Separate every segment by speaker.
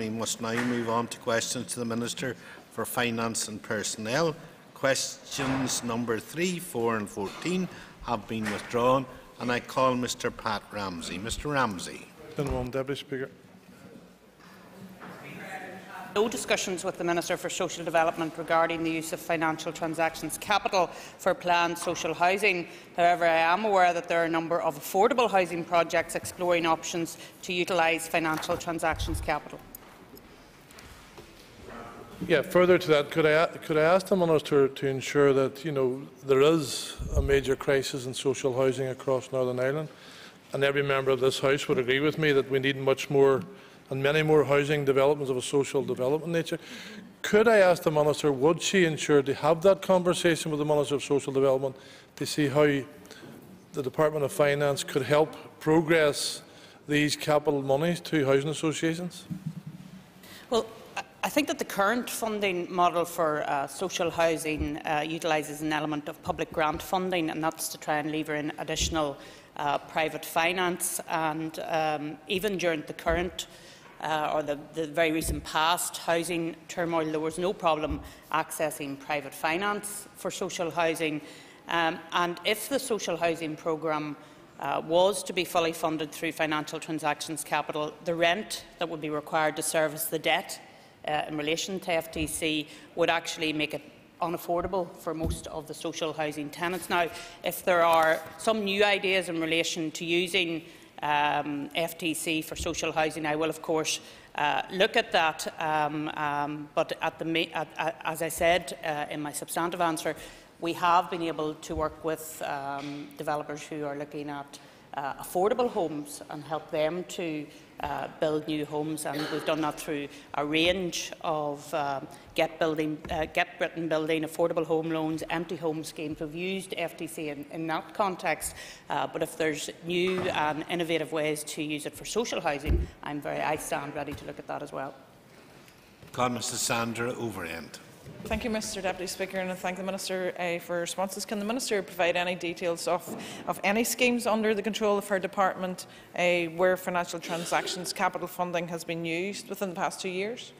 Speaker 1: We must now move on to questions to the Minister for Finance and Personnel. Questions number 3, 4 and 14 have been withdrawn and I call Mr Pat Ramsey. Mr Ramsey.
Speaker 2: one, Deputy Speaker.
Speaker 3: no discussions with the Minister for Social Development regarding the use of financial transactions capital for planned social housing. However, I am aware that there are a number of affordable housing projects exploring options to utilise financial transactions capital.
Speaker 2: Yeah, further to that, could I, could I ask the Minister to ensure that you know, there is a major crisis in social housing across Northern Ireland, and every member of this House would agree with me that we need much more and many more housing developments of a social development nature. Could I ask the Minister, would she ensure to have that conversation with the Minister of Social Development to see how the Department of Finance could help progress these capital monies to housing associations?
Speaker 3: Well, I think that the current funding model for uh, social housing uh, utilises an element of public grant funding, and that's to try and lever in additional uh, private finance. And um, even during the current uh, or the, the, very recent past housing turmoil, there was no problem accessing private finance for social housing. Um, and if the social housing programme uh, was to be fully funded through financial transactions capital, the rent that would be required to service the debt uh, in relation to FTC would actually make it unaffordable for most of the social housing tenants. Now, if there are some new ideas in relation to using um, FTC for social housing, I will of course uh, look at that. Um, um, but at the, at, at, as I said uh, in my substantive answer, we have been able to work with um, developers who are looking at uh, affordable homes and help them to uh, build new homes, and we've done that through a range of um, Get, building, uh, Get Britain building, affordable home loans, empty home schemes. We've used FTC in, in that context, uh, but if there's new and innovative ways to use it for social housing, I'm very, I stand ready to look at that as well.
Speaker 1: Call Mrs Sandra Overend.
Speaker 4: Thank you, Mr Deputy Speaker, and I thank the Minister uh, for responses. Can the Minister provide any details of, of any schemes under the control of her department uh, where financial transactions capital funding has been used within the past two years?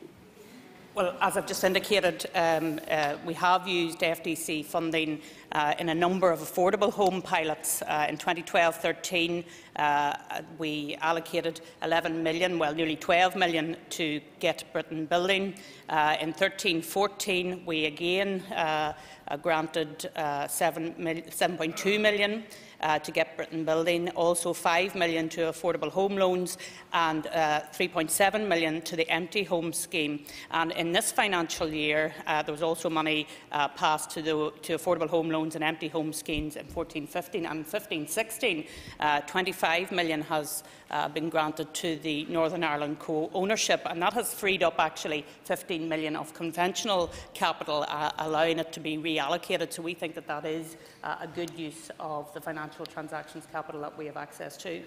Speaker 3: Well, as I've just indicated, um, uh, we have used FTC funding uh, in a number of affordable home pilots. Uh, in 2012-13, uh, we allocated 11 million, well, nearly 12 million to Get Britain Building. Uh, in 13-14, we again uh, granted 7.2 million uh, to Get Britain Building, also 5 million to affordable home loans and uh, 3.7 million to the empty home scheme. And in this financial year, uh, there was also money uh, passed to, the, to affordable home loans and empty home schemes in 14-15 and 15-16. Uh, 25 million has uh, been granted to the Northern Ireland co-ownership, and that has freed up actually 15 million of conventional capital, allowing it to be reallocated. So we think that that is a good use of the financial transactions capital that we have access to.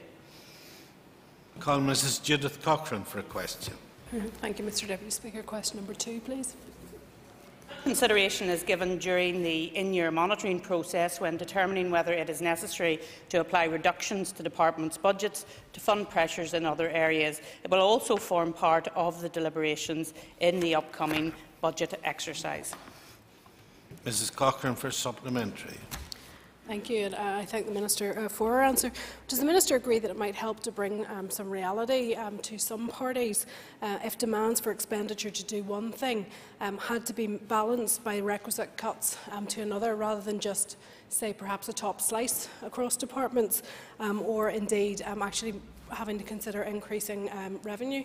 Speaker 1: Call Mrs Judith Cochrane for a question.
Speaker 5: Thank you, Mr Deputy Speaker. Question number two, please.
Speaker 3: Consideration is given during the in-year monitoring process when determining whether it is necessary to apply reductions to departments' budgets to fund pressures in other areas. It will also form part of the deliberations in the upcoming budget exercise.
Speaker 1: Mrs Cochrane for supplementary.
Speaker 5: Thank you. And, uh, I thank the Minister uh, for her answer. Does the Minister agree that it might help to bring um, some reality um, to some parties uh, if demands for expenditure to do one thing um, had to be balanced by requisite cuts um, to another rather than just, say, perhaps a top slice across departments um, or indeed um, actually having to consider increasing revenue?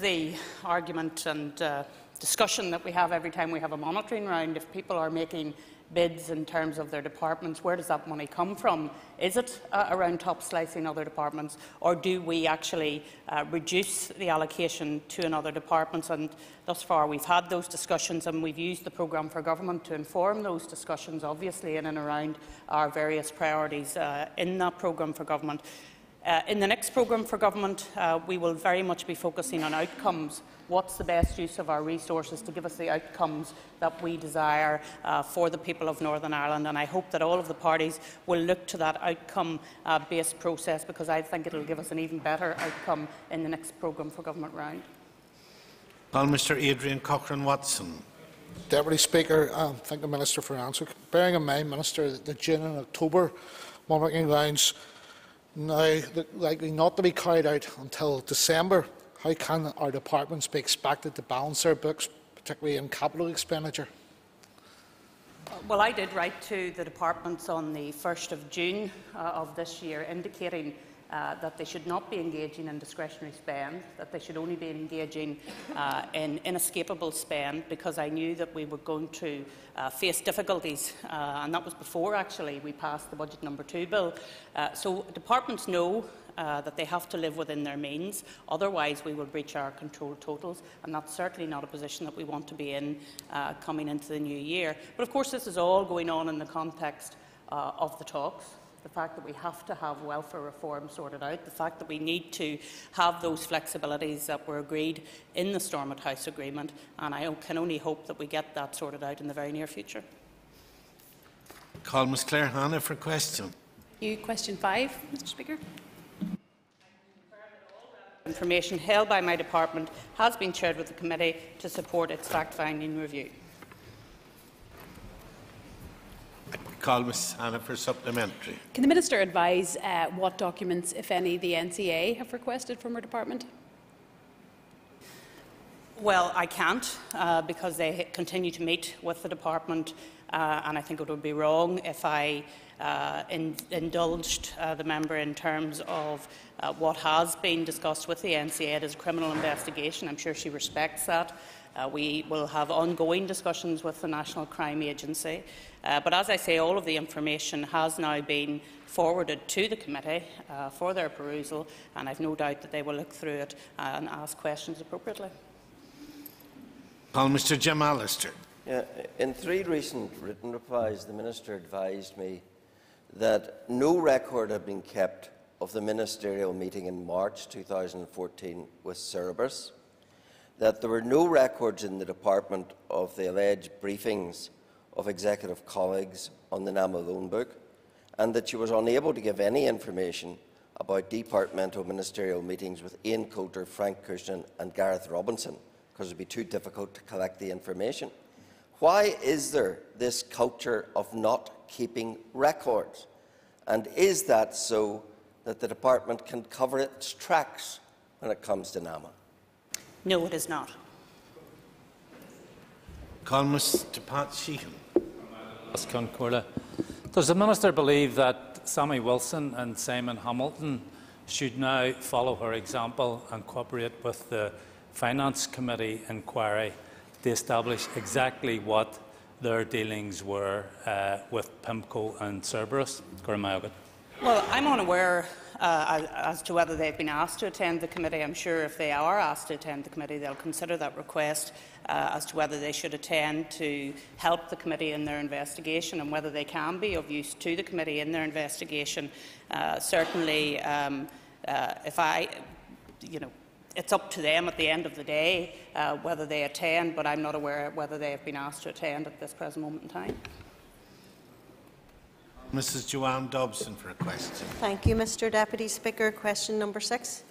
Speaker 3: The argument and uh, discussion that we have every time we have a monitoring round, if people are making bids in terms of their departments, where does that money come from? Is it uh, around top slicing other departments, or do we actually uh, reduce the allocation to another departments? And thus far, we've had those discussions, and we've used the programme for government to inform those discussions, obviously, in and around our various priorities uh, in that programme for government. Uh, in the next programme for government, uh, we will very much be focusing on outcomes. What's the best use of our resources to give us the outcomes that we desire uh, for the people of Northern Ireland? And I hope that all of the parties will look to that outcome-based process because I think it will give us an even better outcome in the next programme for government round.
Speaker 1: Call Mr Adrian Cochrane-Watson.
Speaker 6: Deputy Speaker, um, thank the Minister for answer. Bearing in mind, Minister, that the June and October monitoring rounds now likely not to be carried out until December, how can our departments be expected to balance their books, particularly in capital expenditure?
Speaker 3: Well, I did write to the departments on the 1st of June uh, of this year indicating uh, that they should not be engaging in discretionary spend, that they should only be engaging uh, in inescapable spend because I knew that we were going to uh, face difficulties uh, and that was before actually we passed the budget number two bill. Uh, so departments know uh, that they have to live within their means, otherwise we will breach our control totals and that's certainly not a position that we want to be in coming into the new year. But of course this is all going on in the context of the talks the fact that we have to have welfare reform sorted out, the fact that we need to have those flexibilities that were agreed in the Stormont House Agreement, and I can only hope that we get that sorted out in the very near future.
Speaker 1: Call Ms Claire Hanna for question.
Speaker 7: You question five, Mr Speaker.
Speaker 3: Information held by my department has been shared with the committee to support its fact-finding review.
Speaker 1: Call Ms Hanna for supplementary.
Speaker 7: Can the Minister advise uh, what documents, if any, the NCA have requested from her department?
Speaker 3: Well, I can't uh, because they continue to meet with the department uh, and I think it would be wrong if I uh, in, indulged uh, the member in terms of uh, what has been discussed with the NCA as a criminal investigation. I'm sure she respects that. Uh, we will have ongoing discussions with the National Crime Agency. Uh, but as I say, all of the information has now been forwarded to the committee uh, for their perusal, and I've no doubt that they will look through it and ask questions appropriately.
Speaker 1: Call Mr Jim Allister.
Speaker 8: Yeah, in three recent written replies, the Minister advised me that no record had been kept of the ministerial meeting in March 2014 with Cerberus, that there were no records in the department of the alleged briefings of executive colleagues on the NAMA loan book, and that she was unable to give any information about departmental ministerial meetings with Ian Coulter, Frank Cushnan and Gareth Robinson, because it would be too difficult to collect the information. Why is there this culture of not keeping records? And is that so that the department can cover its tracks when it comes to NAMA?
Speaker 3: No, it is not.
Speaker 1: Call Mr Pat Sheehan.
Speaker 9: Does the Minister believe that Sammy Wilson and Simon Hamilton should now follow her example and cooperate with the Finance Committee inquiry to establish exactly what their dealings were uh, with PIMCO and Cerberus?
Speaker 3: Well, I'm unaware uh, as to whether they've been asked to attend the committee. I'm sure if they are asked to attend the committee, they'll consider that request uh, as to whether they should attend to help the committee in their investigation and whether they can be of use to the committee in their investigation. Uh, certainly, um, uh, if I, you know, it's up to them at the end of the day uh, whether they attend, but I'm not aware whether they have been asked to attend at this present moment in time.
Speaker 1: Mrs Jo-Anne Dobson for a question.
Speaker 10: Thank you, Mr Deputy Speaker. Question number six.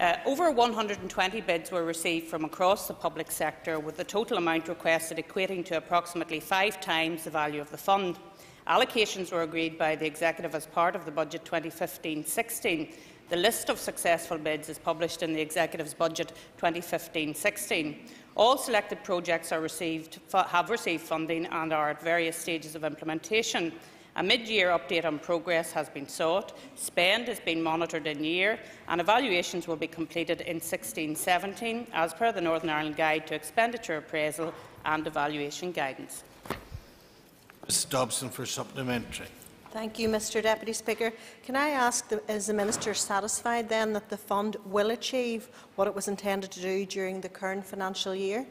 Speaker 3: Uh, over 120 bids were received from across the public sector, with the total amount requested equating to approximately five times the value of the fund. Allocations were agreed by the Executive as part of the Budget 2015-16. The list of successful bids is published in the Executive's Budget 2015-16. All selected projects received, have received funding and are at various stages of implementation. A mid-year update on progress has been sought, spend has been monitored in year and evaluations will be completed in 16-17 as per the Northern Ireland Guide to Expenditure Appraisal and Evaluation Guidance.
Speaker 1: Ms Dobson for supplementary.
Speaker 10: Thank you, Mr Deputy Speaker. Can I ask, the, is the Minister satisfied then that the fund will achieve what it was intended to do during the current financial year?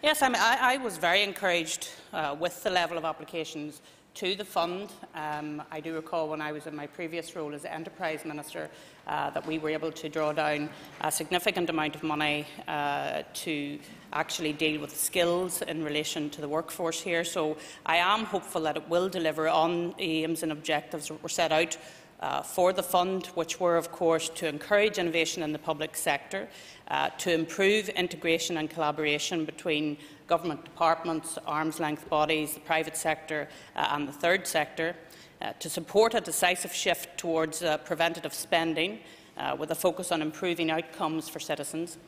Speaker 3: Yes, I, mean, I, I was very encouraged uh, with the level of applications to the fund. Um, I do recall when I was in my previous role as Enterprise Minister uh, that we were able to draw down a significant amount of money uh, to actually deal with skills in relation to the workforce here. So I am hopeful that it will deliver on the aims and objectives that were set out uh, for the fund, which were, of course, to encourage innovation in the public sector, uh, to improve integration and collaboration between government departments, arm's-length bodies, the private sector uh, and the third sector, uh, to support a decisive shift towards uh, preventative spending, uh, with a focus on improving outcomes for citizens,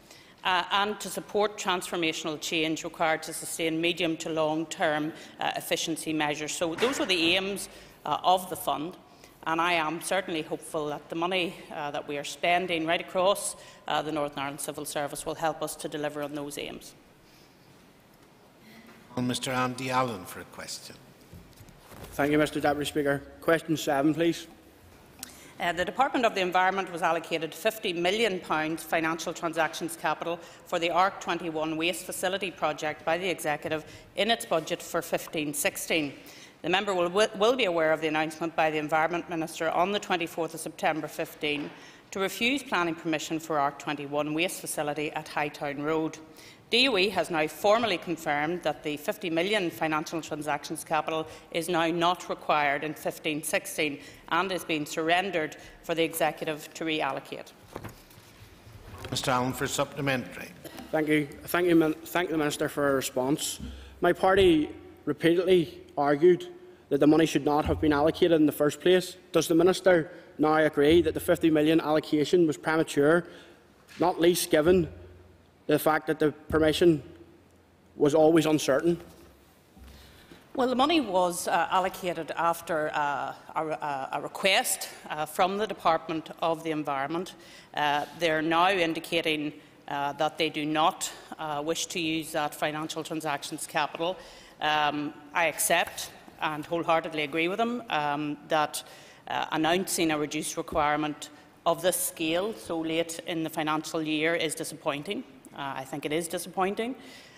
Speaker 3: uh, and to support transformational change required to sustain medium to long-term uh, efficiency measures. So those were the aims uh, of the fund. And I am certainly hopeful that the money uh, that we are spending right across uh, the Northern Ireland Civil Service will help us to deliver on those aims.
Speaker 1: Well, Mr Andy Allen for a question.
Speaker 11: Thank you, Mr Deputy Speaker. Question 7, please.
Speaker 3: Uh, the Department of the Environment was allocated £50 million financial transactions capital for the ARC21 waste facility project by the Executive in its budget for 15-16. The member will, will be aware of the announcement by the Environment Minister on the 24th of September 15 to refuse planning permission for ARC21 waste facility at Hightown Road. DOE has now formally confirmed that the 50 million financial transactions capital is now not required in 15-16 and is being surrendered for the Executive to reallocate.
Speaker 1: Mr Allen for supplementary.
Speaker 11: Thank you. Thank you. Thank the Minister for a response. My party repeatedly argued that the money should not have been allocated in the first place. Does the Minister now agree that the 50 million allocation was premature, not least given the fact that the permission was always uncertain?
Speaker 3: Well, the money was uh, allocated after uh, a, a, request uh, from the Department of the Environment. Uh, they're now indicating uh, that they do not uh, wish to use that financial transactions capital. Um, I accept and wholeheartedly agree with them um, that announcing a reduced requirement of this scale so late in the financial year is disappointing. Uh, I think it is disappointing.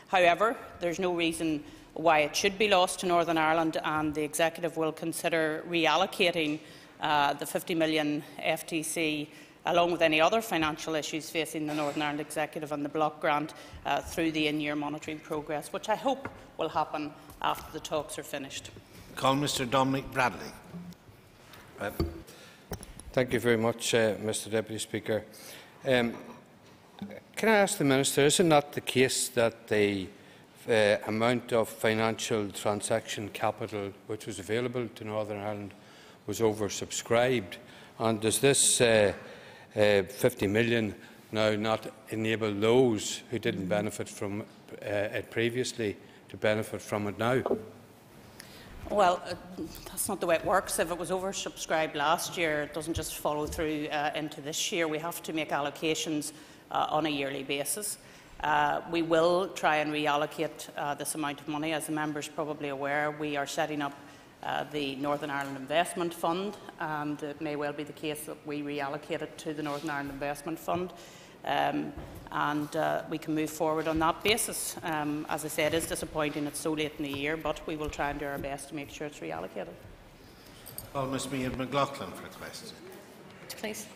Speaker 3: However, there's no reason why it should be lost to Northern Ireland, and the Executive will consider reallocating uh, the 50 million FTC along with any other financial issues facing the Northern Ireland Executive and the block grant uh, through the in-year monitoring progress, which I hope will happen after the talks are finished.
Speaker 1: Call Mr Dominic Bradley.
Speaker 12: Uh, thank you very much, uh, Mr Deputy Speaker. Um, can I ask the Minister, is it not the case that the uh, amount of financial transaction capital which was available to Northern Ireland was oversubscribed? And does this uh, uh, 50 million now not enable those who didn't benefit from uh, it previously to benefit from it now?
Speaker 3: Well, uh, that's not the way it works. If it was oversubscribed last year, it doesn't just follow through uh, into this year. We have to make allocations uh, on a yearly basis. Uh, we will try and reallocate uh, this amount of money. As the member is probably aware, we are setting up uh, the Northern Ireland Investment Fund, and it may well be the case that we reallocate it to the Northern Ireland Investment Fund. Um, and uh, we can move forward on that basis. Um, as I said, it is disappointing it's so late in the year, but we will try and do our best to make sure it's reallocated.
Speaker 1: Well, Ms Maeve McLaughlin for a question.
Speaker 3: Please.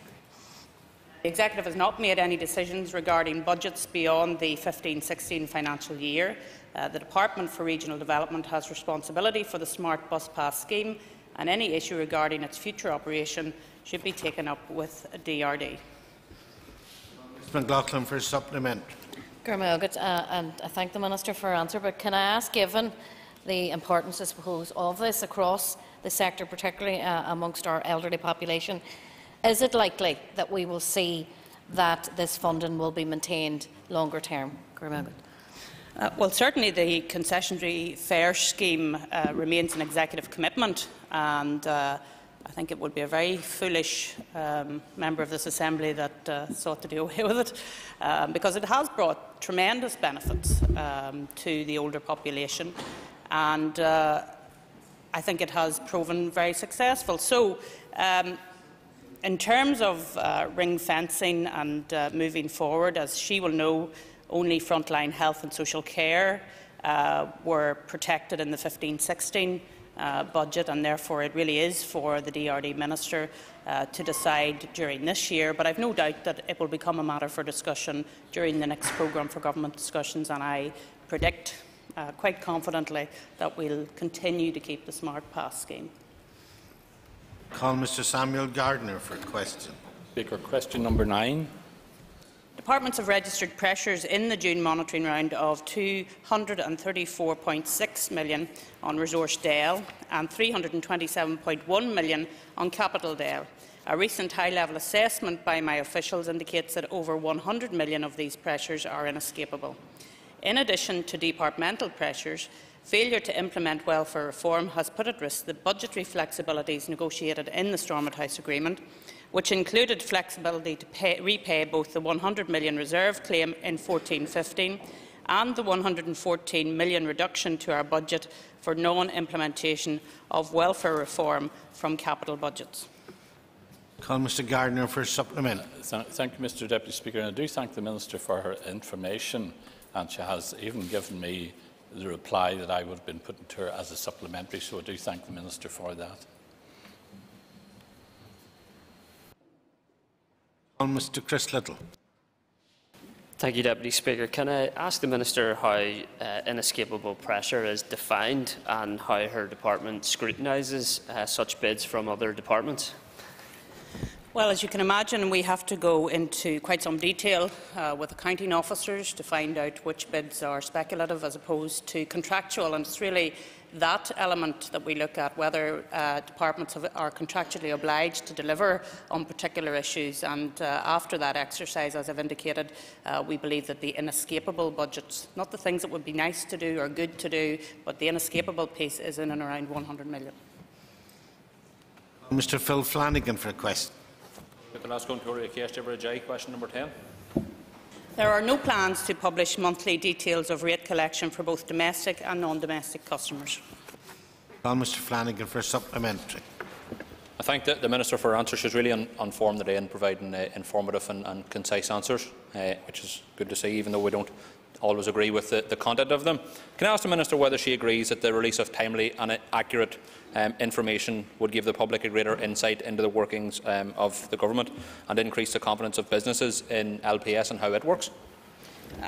Speaker 3: The Executive has not made any decisions regarding budgets beyond the 15-16 financial year. Uh, the Department for Regional Development has responsibility for the Smart Bus Pass scheme and any issue regarding its future operation should be taken up with DRD.
Speaker 1: Ms McLaughlin for a supplement.
Speaker 13: Uh, and I thank the Minister for her answer, but can I ask, given the importance, I suppose, of this across the sector, particularly uh, amongst our elderly population, is it likely that we will see that this funding will be maintained longer term?
Speaker 3: Uh, well, certainly the concessionary fare scheme uh, remains an executive commitment, and uh, I think it would be a very foolish um, member of this Assembly that uh, sought to do away with it, um, because it has brought tremendous benefits um, to the older population, and uh, I think it has proven very successful. So, um, in terms of uh, ring fencing and moving forward, as she will know, only frontline health and social care uh, were protected in the 15-16 uh, budget, and therefore it really is for the DRD Minister uh, to decide during this year. But I've no doubt that it will become a matter for discussion during the next programme for government discussions, and I predict uh, quite confidently that we'll continue to keep the Smart Pass scheme.
Speaker 1: Call Mr Samuel Gardiner for a question.
Speaker 14: Speaker, question number nine.
Speaker 3: Departments have registered pressures in the June monitoring round of 234.6 million on Resource DEL and 327.1 million on Capital DEL. A recent high-level assessment by my officials indicates that over 100 million of these pressures are inescapable. In addition to departmental pressures, failure to implement welfare reform has put at risk the budgetary flexibilities negotiated in the Stormont House Agreement, which included flexibility to pay, repay both the 100 million reserve claim in 14-15 and the 114 million reduction to our budget for non-implementation of welfare reform from capital budgets.
Speaker 1: Call Mr Gardiner for a supplement.
Speaker 14: Thank you, Mr Deputy Speaker. And I do thank the Minister for her information, and she has even given me the reply that I would have been putting to her as a supplementary, so I do thank the Minister for that.
Speaker 1: On Mr Chris Lyttle.
Speaker 15: Thank you, Deputy Speaker. Can I ask the Minister how uh, inescapable pressure is defined and how her department scrutinises uh, such bids from other departments?
Speaker 3: Well, as you can imagine, we have to go into quite some detail uh, with accounting officers to find out which bids are speculative as opposed to contractual. And it's really that element that we look at, whether uh, departments have, are contractually obliged to deliver on particular issues. And uh, after that exercise, as I've indicated, uh, we believe that the inescapable budgets, not the things that would be nice to do or good to do, but the inescapable piece is in and around 100 million.
Speaker 1: Mr Phil Flanagan for a question.
Speaker 14: Question number 10.
Speaker 3: There are no plans to publish monthly details of rate collection for both domestic and non-domestic customers.
Speaker 1: Call Mr Flanagan for a supplementary.
Speaker 14: I thank the, the, Minister for her answer. She's really un, informed today in providing uh, informative and, and, concise answers, uh, which is good to see, even though we don't always agree with the, the, content of them. Can I ask the Minister whether she agrees that the release of timely and accurate um, information would give the public a greater insight into the workings um, of the government and increase the confidence of businesses in LPS and how it works?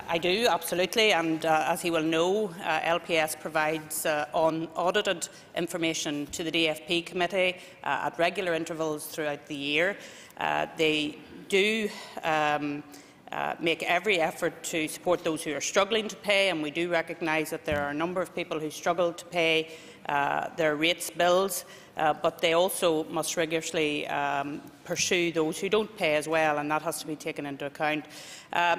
Speaker 3: I do, absolutely, and uh, as he will know, uh, LPS provides uh, unaudited information to the DFP committee uh, at regular intervals throughout the year. Uh, they do um, uh, make every effort to support those who are struggling to pay, and we do recognise that there are a number of people who struggle to pay uh, their rates bills, uh, but they also must rigorously um, pursue those who don't pay as well, and that has to be taken into account. Uh,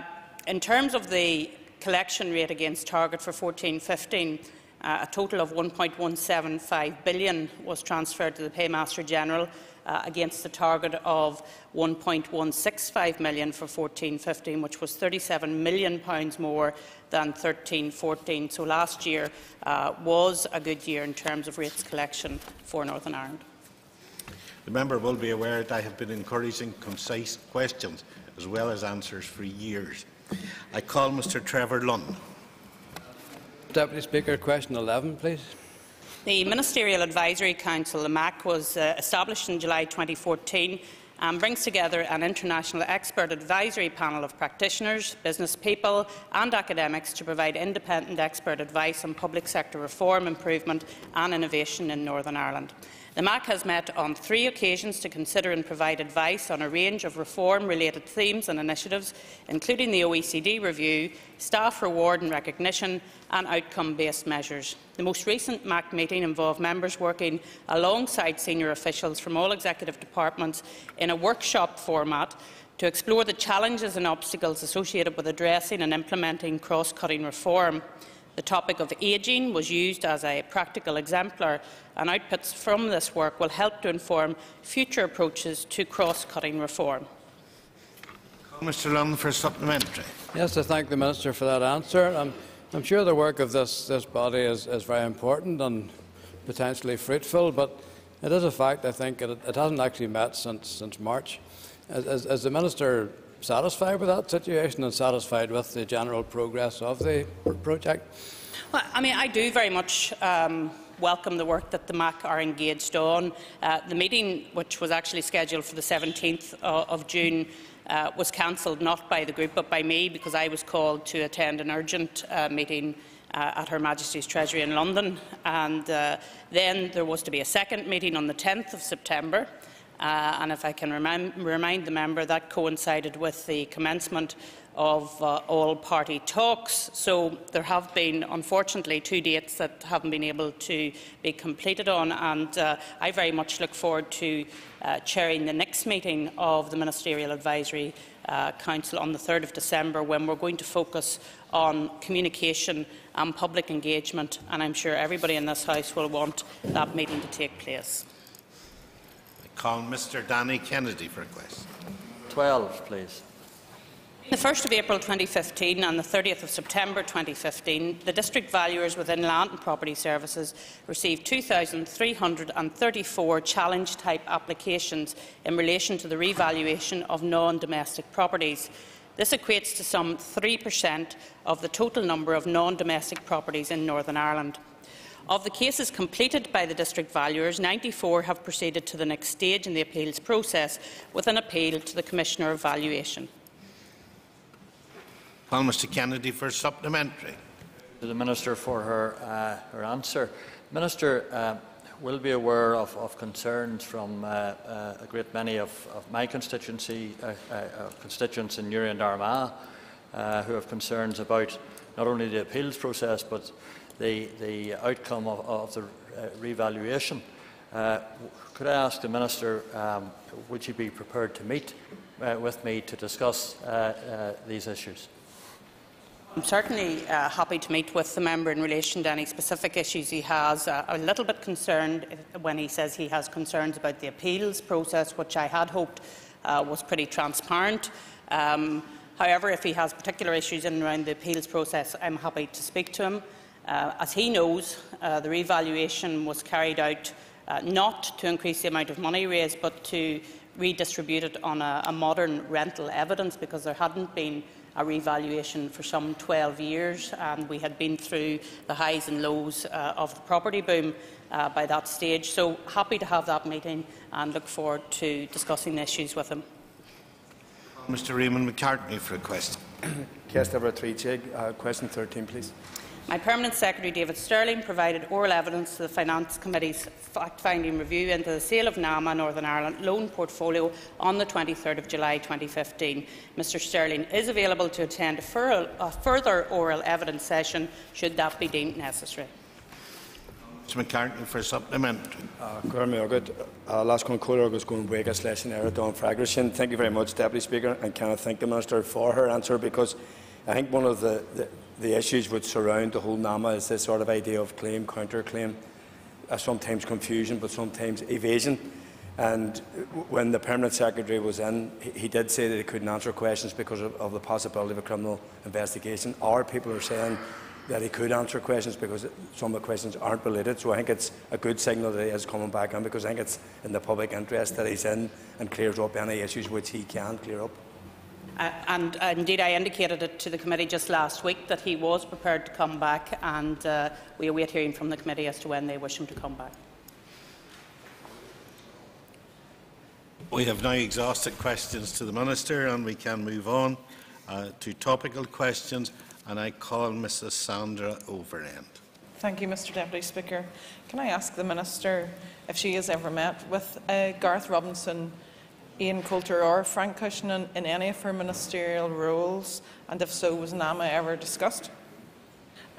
Speaker 3: in terms of the collection rate against target for 14-15, uh, a total of 1.175 billion was transferred to the Paymaster General uh, against the target of 1.165 million for 14-15, which was 37 million pounds more than 13-14. So last year uh, was a good year in terms of rates collection for Northern Ireland.
Speaker 1: The member will be aware that I have been encouraging concise questions as well as answers for years. I call Mr Trevor Lunn.
Speaker 12: Deputy Speaker, question 11, please.
Speaker 3: The Ministerial Advisory Council, the MAC, was uh, established in July 2014 and brings together an international expert advisory panel of practitioners, business people and academics to provide independent expert advice on public sector reform, improvement and innovation in Northern Ireland. The MAC has met on three occasions to consider and provide advice on a range of reform-related themes and initiatives, including the OECD review, staff reward and recognition and outcome-based measures. The most recent MAC meeting involved members working alongside senior officials from all executive departments in a workshop format to explore the challenges and obstacles associated with addressing and implementing cross-cutting reform. The topic of ageing was used as a practical exemplar, and outputs from this work will help to inform future approaches to cross-cutting reform.
Speaker 1: Mr Lunn for supplementary.
Speaker 12: Yes, I thank the Minister for that answer. I'm, I'm sure the work of this, this body is, is, very important and potentially fruitful, but it is a fact, I think, it, it hasn't actually met since, since March. As, is, is the Minister satisfied with that situation and satisfied with the general progress of the project?
Speaker 3: Well, I mean, I do very much um, welcome the work that the MAC are engaged on. Uh, the meeting, which was actually scheduled for the 17th of June, uh, was cancelled not by the group but by me because I was called to attend an urgent uh, meeting uh, at Her Majesty's Treasury in London. And uh, then there was to be a second meeting on the 10th of September. Uh, and if I can remind, the member, that coincided with the commencement of uh, all-party talks. So there have been, unfortunately, two dates that haven't been able to be completed on, and uh, I very much look forward to uh, chairing the next meeting of the Ministerial Advisory uh, Council on the 3rd of December, when we're going to focus on communication and public engagement, and I'm sure everybody in this House will want that meeting to take place.
Speaker 1: I call Mr Danny Kennedy for a question.
Speaker 16: 12, please.
Speaker 3: The 1st of April 2015 and the 30th of September 2015, the district valuers within Land and Property Services received 2,334 challenge-type applications in relation to the revaluation of non-domestic properties. This equates to some 3% of the total number of non-domestic properties in Northern Ireland. Of the cases completed by the district valuers, 94 have proceeded to the next stage in the appeals process with an appeal to the Commissioner of Valuation.
Speaker 1: Call Mr Kennedy for supplementary.
Speaker 16: To the Minister for her, uh, her answer. Minister uh, will be aware of, of concerns from uh, uh a great many of, of my constituency, uh, uh, constituents in Newry and Armagh who have concerns about not only the appeals process but the, the outcome of, of the revaluation. could I ask the Minister, um, would you be prepared to meet with me to discuss these issues?
Speaker 3: I'm certainly uh, happy to meet with the member in relation to any specific issues he has. Uh, I'm a little bit concerned when he says he has concerns about the appeals process, which I had hoped uh, was pretty transparent. Um, however, if he has particular issues in and around the appeals process, I'm happy to speak to him. Uh, as he knows, uh, the revaluation was carried out uh, not to increase the amount of money raised, but to redistribute it on a, a modern rental evidence because there hadn't been a revaluation for some 12 years and we had been through the highs and lows uh, of the property boom uh, by that stage. So happy to have that meeting and look forward to discussing the issues with him.
Speaker 1: Mr Raymond McCartney for a question.
Speaker 17: Uh, question 13, please.
Speaker 3: My Permanent Secretary David Sterling, provided oral evidence to the Finance Committee's fact-finding review into the sale of NAMA Northern Ireland loan portfolio on the 23rd of July 2015. Mr Sterling is available to attend a, fur a further oral evidence session should that be deemed necessary.
Speaker 1: Mr McCartney for supplementary.
Speaker 17: Uh, uh, last one, August going break slash and Thank you very much, Deputy Speaker, and can I thank the Minister for her answer because I think one of the, the the issues which surround the whole NAMA is this sort of idea of claim, counterclaim, uh, sometimes confusion, but sometimes evasion. And when the Permanent Secretary was in, he, he did say that he couldn't answer questions because of, of, the possibility of a criminal investigation. Our people are saying that he could answer questions because some of the questions aren't related. So I think it's a good signal that he is coming back in because I think it's in the public interest that he's in and clears up any issues which he can clear up.
Speaker 3: Uh, and uh, indeed, I indicated it to the committee just last week that he was prepared to come back, and uh, we await hearing from the committee as to when they wish him to come back.
Speaker 1: We have now exhausted questions to the Minister, and we can move on uh, to topical questions. And I call Mrs Sandra Overend.
Speaker 4: Thank you, Mr Deputy Speaker. Can I ask the Minister if she has ever met with uh, Gareth Robinson Ian Coulter or Frank Cushnan in any of her ministerial roles? And if so, was NAMA ever discussed?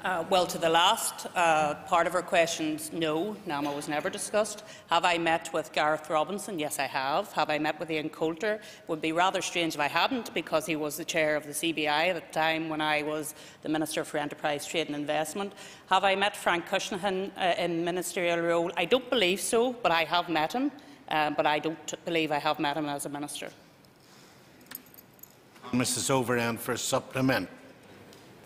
Speaker 3: Uh, well, to the last uh, part of her questions, no, NAMA was never discussed. Have I met with Gareth Robinson? Yes, I have. Have I met with Ian Coulter? It would be rather strange if I hadn't, because he was the chair of the CBI at the time when I was the Minister for Enterprise, Trade and Investment. Have I met Frank Cushnan uh, in ministerial role? I don't believe so, but I have met him uh, but I don't believe I have met him as a minister.
Speaker 1: Mrs Overend for supplement.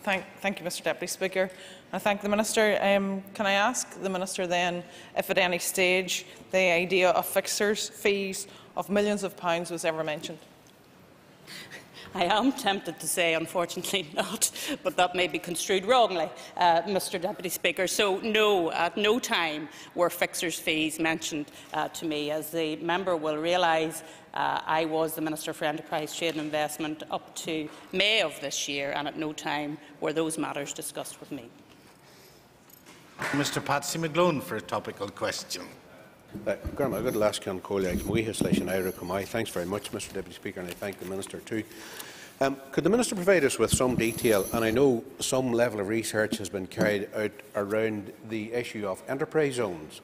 Speaker 4: Thank, thank, you, Mr Deputy Speaker. I thank the Minister. Um, can I ask the Minister then if at any stage the idea of fixers' fees of millions of pounds was ever mentioned?
Speaker 3: I am tempted to say, unfortunately not, but that may be construed wrongly, uh, Mr Deputy Speaker. So no, at no time were fixers' fees mentioned uh, to me. As the member will realise, uh, I was the Minister for Enterprise, Trade and Investment up to May of this year, and at no time were those matters discussed with me.
Speaker 1: Mr Patsy McGlone for a topical question.
Speaker 18: Uh, Grandma, last on Colleagues Moiha slash Ira Kamai. Thanks very much, Mr Deputy Speaker, and I thank the Minister too. Um, could the Minister provide us with some detail, and I know some level of research has been carried out around the issue of enterprise zones,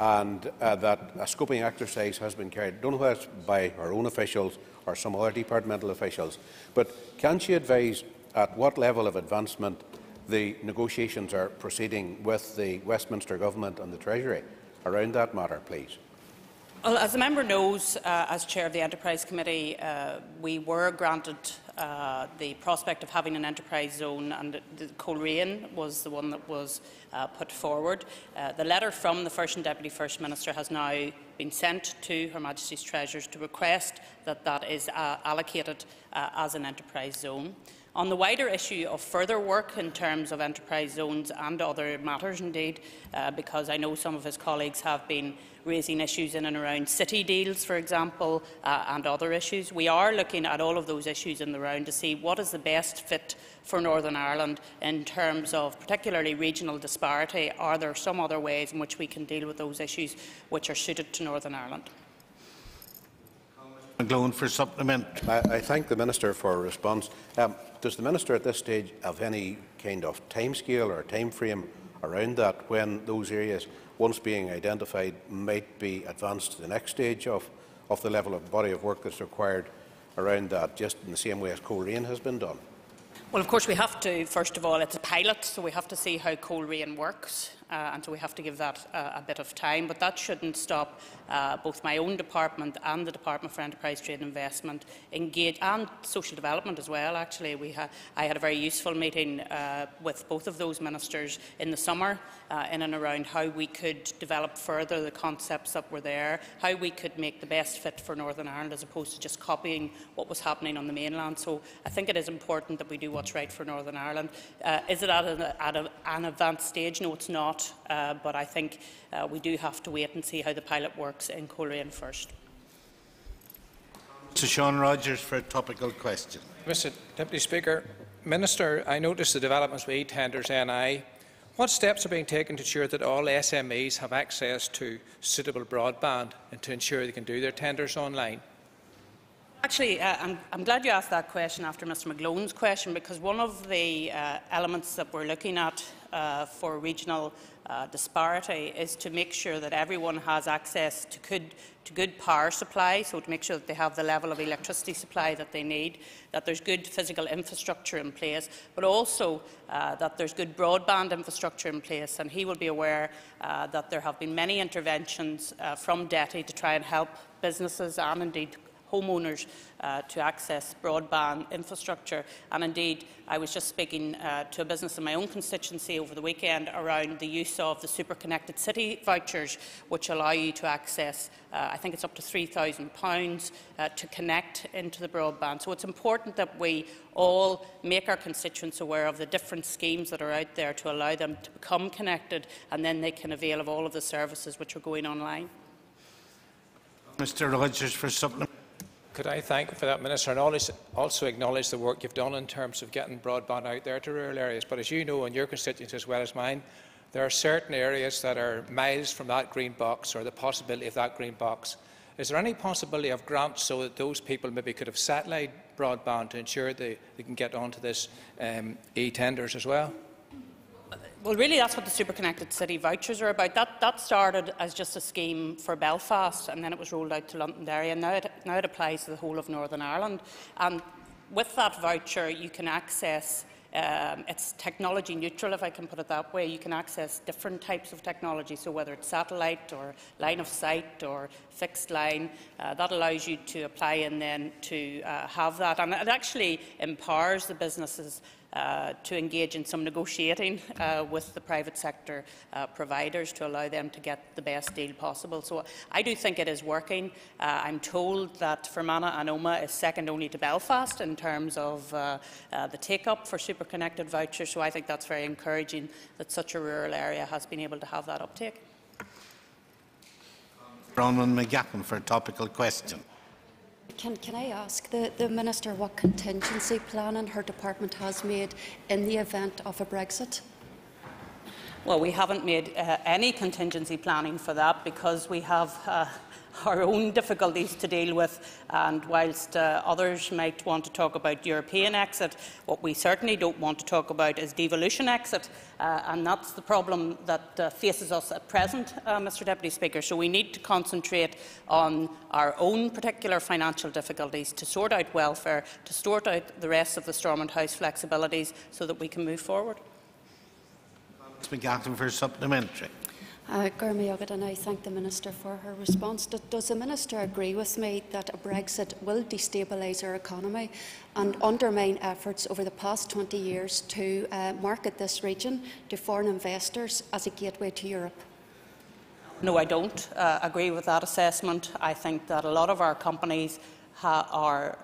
Speaker 18: and uh, that a scoping exercise has been carried, I don't know whether it's by our own officials or some other departmental officials, but can she advise at what level of advancement the negotiations are proceeding with the Westminster Government and the Treasury around that matter, please?
Speaker 3: Well, as the member knows, uh, as chair of the Enterprise Committee, uh, we were granted uh, the prospect of having an enterprise zone, and the Coleraine was the one that was uh, put forward. Uh, the letter from the First and Deputy First Minister has now been sent to Her Majesty's Treasurers to request that that is uh, allocated as an enterprise zone. On the wider issue of further work in terms of enterprise zones and other matters indeed, uh, because I know some of his colleagues have been raising issues in and around city deals, for example, uh, and other issues. We are looking at all of those issues in the round to see what is the best fit for Northern Ireland in terms of particularly regional disparity. Are there some other ways in which we can deal with those issues which are suited to Northern Ireland?
Speaker 1: McGlone for supplement.
Speaker 18: I, I, thank the Minister for a response. Um, does the Minister at this stage have any kind of timescale or time frame around that when those areas, once being identified, might be advanced to the next stage of, of the level of body of work that's required around that, just in the same way as Coleraine has been done?
Speaker 3: Well, of course, we have to, first of all, it's a pilot, so we have to see how Coleraine works uh, and so we have to give that uh, a bit of time. But that shouldn't stop uh, both my own department and the Department for Enterprise, Trade and Investment engage, and social development as well. Actually, we ha I had a very useful meeting uh, with both of those ministers in the summer uh, in and around how we could develop further the concepts that were there, how we could make the best fit for Northern Ireland as opposed to just copying what was happening on the mainland. So I think it is important that we do what's right for Northern Ireland. Uh, is it at, a, at a, an advanced stage? No, it's not uh, but I think uh, we do have to wait and see how the pilot works in Coleraine first.
Speaker 1: To Sean Rogers for a topical question.
Speaker 19: Mr Deputy Speaker, Minister, I noticed the developments with e-tenders NI. What steps are being taken to ensure that all SMEs have access to suitable broadband and to ensure they can do their tenders online?
Speaker 3: Actually, uh, I'm, I'm, glad you asked that question after Mr McGlone's question because one of the uh, elements that we're looking at uh, for regional uh, disparity is to make sure that everyone has access to good, to good power supply, so to make sure that they have the level of electricity supply that they need, that there's good physical infrastructure in place, but also uh, that there's good broadband infrastructure in place. And he will be aware uh, that there have been many interventions from DETI to try and help businesses and indeed homeowners uh, to access broadband infrastructure. And indeed, I was just speaking uh, to a business in my own constituency over the weekend around the use of the super connected city vouchers, which allow you to access, uh, I think it's up to £3,000 uh, to connect into the broadband. So it's important that we all make our constituents aware of the different schemes that are out there to allow them to become connected and then they can avail of all of the services which are going online.
Speaker 1: Mr for supplement.
Speaker 19: Could I thank you for that, Minister, and also acknowledge the work you've done in terms of getting broadband out there to rural areas. But as you know, in your constituency as well as mine, there are certain areas that are miles from that green box or the possibility of that green box. Is there any possibility of grants so that those people maybe could have satellite broadband to ensure they, they can get onto this um, e-tenders as well?
Speaker 3: Well, really, that's what the Super Connected City vouchers are about. That, that started as just a scheme for Belfast, and then it was rolled out to Londonderry, and now it, now it applies to the whole of Northern Ireland. And with that voucher, you can access Um, it's technology neutral, if I can put it that way. You can access different types of technology, so whether it's satellite or line of sight or fixed line, uh, that allows you to apply and then to uh, have that. And it actually empowers the businesses uh, to engage in some negotiating uh, with the private sector uh, providers to allow them to get the best deal possible. So I do think it is working. Uh, I'm told that Fermanagh and Omagh is second only to Belfast in terms of uh, uh, the take-up for super-connected vouchers, so I think that's very encouraging that such a rural area has been able to have that uptake.
Speaker 1: Bronwyn McGahan for a topical question.
Speaker 20: Can, can I ask the, the Minister what contingency planning her department has made in the event of a Brexit?
Speaker 3: Well, we haven't made uh, any contingency planning for that because we have uh, our own difficulties to deal with. And whilst uh, others might want to talk about European exit, what we certainly don't want to talk about is devolution exit. Uh, and that's the problem that uh, faces us at present, uh, Mr Deputy Speaker. So we need to concentrate on our own particular financial difficulties to sort out welfare, to sort out the rest of the Stormont House flexibilities so that we can move forward.
Speaker 1: Ms McGahan for supplementary.
Speaker 20: Uh, and I thank the Minister for her response. Does, does the Minister agree with me that a Brexit will destabilise our economy and undermine efforts over the past 20 years to uh, market this region to foreign investors as a gateway to Europe?
Speaker 3: No, I don't uh, agree with that assessment. I think that a lot of our companies are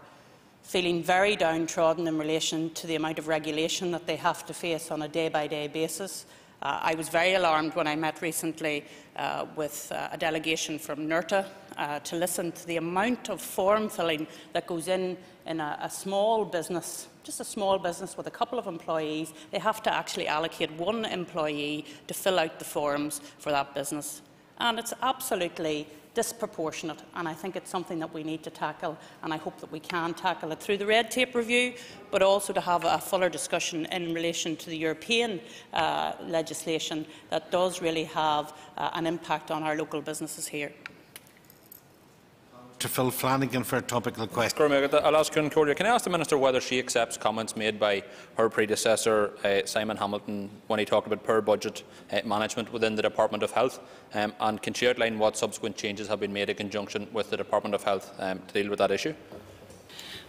Speaker 3: feeling very downtrodden in relation to the amount of regulation that they have to face on a day-by-day -day basis. Uh, I was very alarmed when I met recently uh, with uh, a delegation from NIRTA uh, to listen to the amount of form filling that goes in in a, a small business just a small business with a couple of employees, they have to actually allocate one employee to fill out the forms for that business. And it's absolutely disproportionate, and I think it's something that we need to tackle, and I hope that we can tackle it through the red tape review, but also to have a fuller discussion in relation to the European uh, legislation that does really have uh, an impact on our local businesses here.
Speaker 1: To Phil Flanagan for a topical question.
Speaker 14: I'll ask Can I ask the Minister whether she accepts comments made by her predecessor, uh, Simon Hamilton, when he talked about per budget uh, management within the Department of Health? Um, and can she outline what subsequent changes have been made in conjunction with the Department of Health um, to deal with that issue?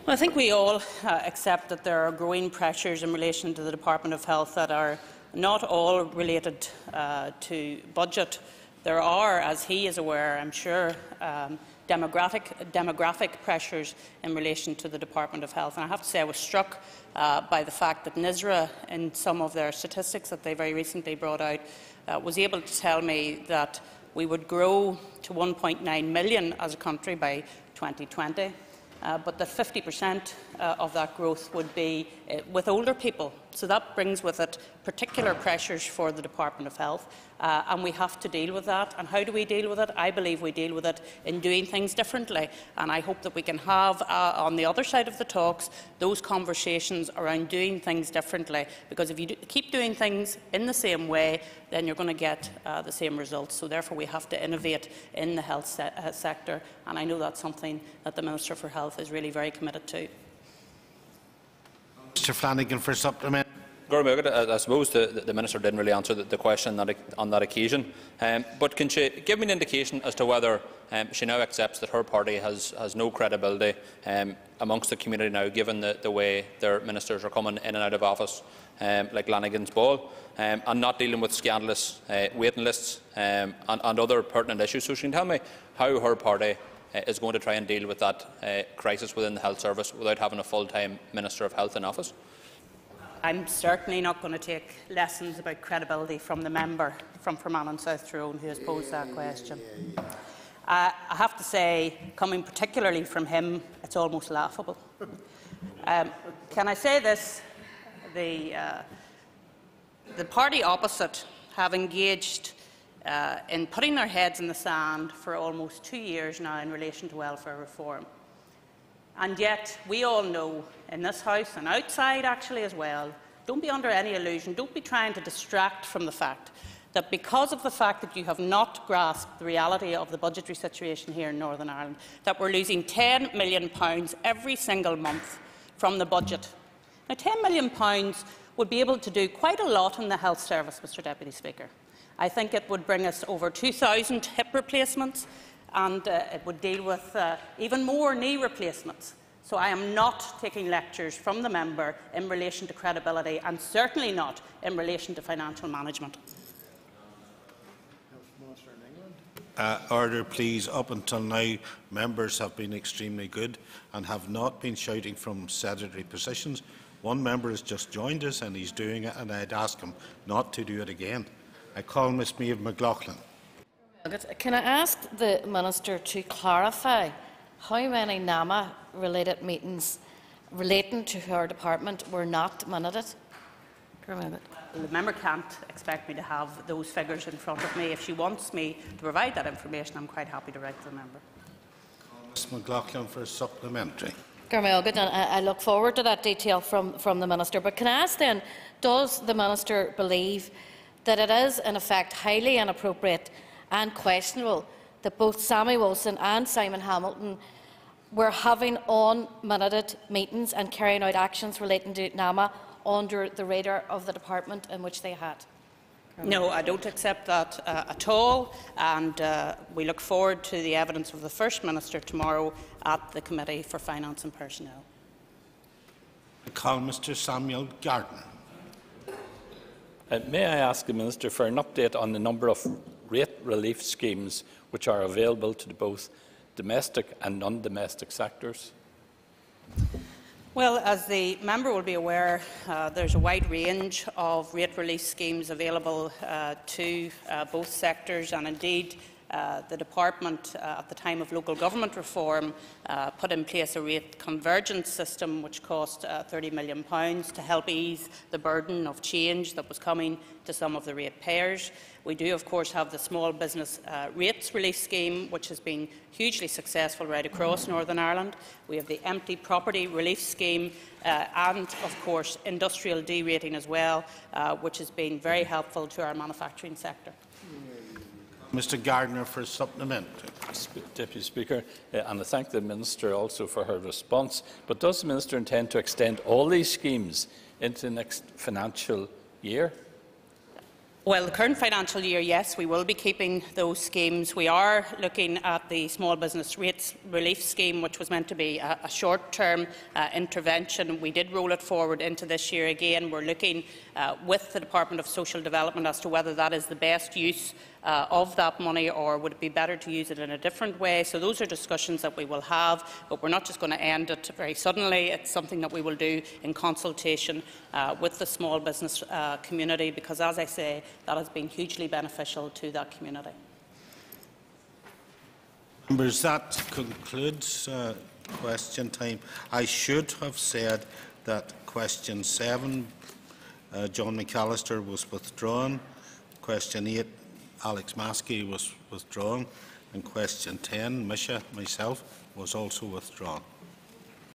Speaker 3: Well, I think we all uh, accept that there are growing pressures in relation to the Department of Health that are not all related uh, to budget. There are, as he is aware, I'm sure, um, demographic, demographic pressures in relation to the Department of Health. And I have to say I was struck uh, by the fact that NISRA, in some of their statistics that they very recently brought out, uh, was able to tell me that we would grow to 1.9 million as a country by 2020, uh, but that 50% uh, of that growth would be uh, with older people. So that brings with it particular pressures for the Department of Health, uh, and we have to deal with that. And how do we deal with it? I believe we deal with it in doing things differently, and I hope that we can have, uh, on the other side of the talks, those conversations around doing things differently, because if you do keep doing things in the same way, then you're going to get uh, the same results. So therefore, we have to innovate in the health se uh, sector, and I know that's something that the Minister for Health is really very committed to.
Speaker 1: Mr Flanagan for supplement.
Speaker 14: I suppose the, the, Minister didn't really answer the, question on that, on that occasion. Um, but can she give me an indication as to whether um, she now accepts that her party has, has no credibility um, amongst the community now, given the, the, way their ministers are coming in and out of office, um, like Lanigan's Ball, um, and not dealing with scandalous uh, waiting lists um, and, and, other pertinent issues? So she can tell me how her party is going to try and deal with that uh, crisis within the health service without having a full-time Minister of Health in office?
Speaker 3: I'm certainly not going to take lessons about credibility from the member from Fermanagh and South Tyrone who has posed that question. Uh, I have to say, coming particularly from him, it's almost laughable. Um, can I say this? The, uh, the party opposite have engaged uh, in putting their heads in the sand for almost two years now in relation to welfare reform. And yet, we all know in this House and outside actually as well, don't be under any illusion, don't be trying to distract from the fact that because of the fact that you have not grasped the reality of the budgetary situation here in Northern Ireland, that we're losing £10 million every single month from the budget. Now, £10 million would be able to do quite a lot in the health service, Mr Deputy Speaker. I think it would bring us over 2,000 hip replacements and uh, it would deal with uh, even more knee replacements. So I am not taking lectures from the member in relation to credibility and certainly not in relation to financial management.
Speaker 1: Uh, order, please. Up until now, members have been extremely good and have not been shouting from sedentary positions. One member has just joined us and he's doing it, and I'd ask him not to do it again. I call Ms Maeve McLaughlin.
Speaker 13: Can I ask the Minister to clarify how many NAMA-related meetings relating to her department were not minuted?
Speaker 3: The member can't expect me to have those figures in front of me. If she wants me to provide that information, I'm quite happy to write to the member.
Speaker 1: Ms McLaughlin for a supplementary.
Speaker 13: I look forward to that detail from, from the Minister. But can I ask then, does the Minister believe that it is in effect highly inappropriate and questionable that both Sammy Wilson and Simon Hamilton were having unminuted meetings and carrying out actions relating to NAMA under the radar of the department in which they had?
Speaker 3: No, I don't accept that uh, at all, and uh, we look forward to the evidence of the First Minister tomorrow at the Committee for Finance and Personnel.
Speaker 1: I call Mr Samuel Gardiner.
Speaker 16: Uh, may I ask the Minister for an update on the number of rate relief schemes which are available to both domestic and non-domestic sectors?
Speaker 3: Well, as the member will be aware, uh, there's a wide range of rate relief schemes available uh, to uh, both sectors and indeed uh, the Department, uh, at the time of local government reform, uh, put in place a rate convergence system which cost uh, £30 million to help ease the burden of change that was coming to some of the ratepayers. We do, of course, have the Small Business uh, Rates Relief Scheme, which has been hugely successful right across Northern Ireland. We have the Empty Property Relief Scheme and, of course, industrial derating as well, which has been very helpful to our manufacturing sector.
Speaker 1: Mr Gardiner for supplement.
Speaker 16: Deputy Speaker, uh, and I thank the Minister also for her response. But does the Minister intend to extend all these schemes into the next financial year?
Speaker 3: Well, the current financial year, yes, we will be keeping those schemes. We are looking at the Small Business Rates Relief Scheme, which was meant to be a, a short-term uh, intervention. We did roll it forward into this year again. We're looking uh, with the Department of Social Development as to whether that is the best use uh, of that money or would it be better to use it in a different way? So those are discussions that we will have, but we're not just going to end it very suddenly. It's something that we will do in consultation uh, with the small business uh, community because, as I say, that has been hugely beneficial to that community.
Speaker 1: Members, that concludes uh, question time. I should have said that question seven, uh, John McCallister, was withdrawn. Question eight, Alex Maskey was withdrawn, and question 10, Misha, myself, was also withdrawn.